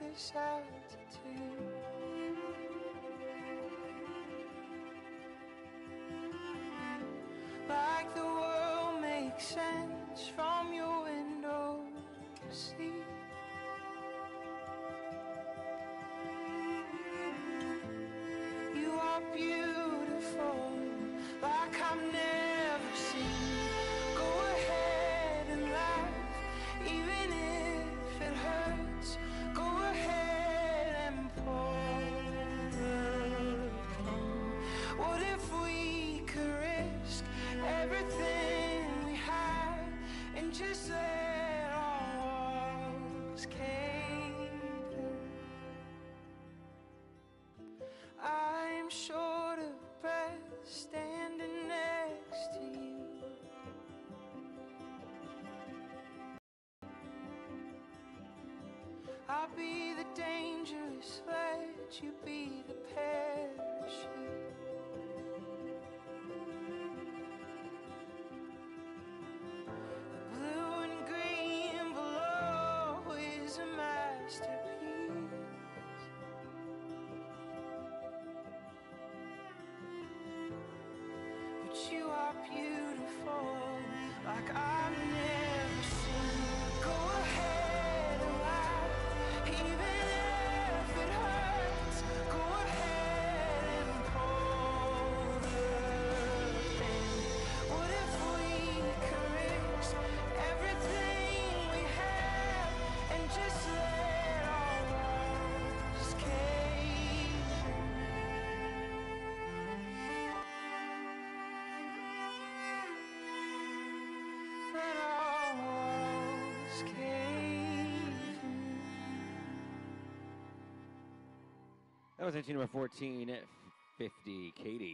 this altitude. Like the world makes sense from your window seat. You are beautiful, What if we could risk everything we and just let our walls? I'm short of breath standing next to you. I'll be the dangerous sledge, you be the That was entry number 14, 50, Katie.